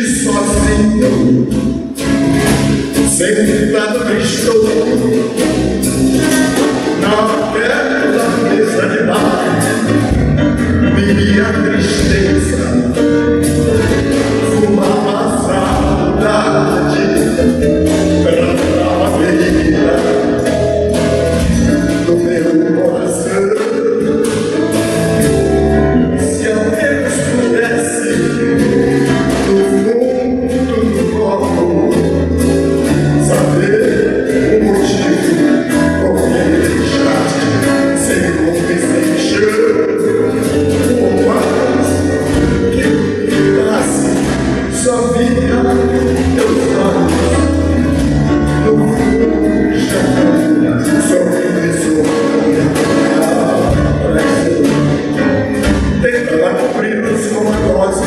triste sozinho Sentado estou Na perto da mesa de bar Тих, хто так прийдуть в цьому році.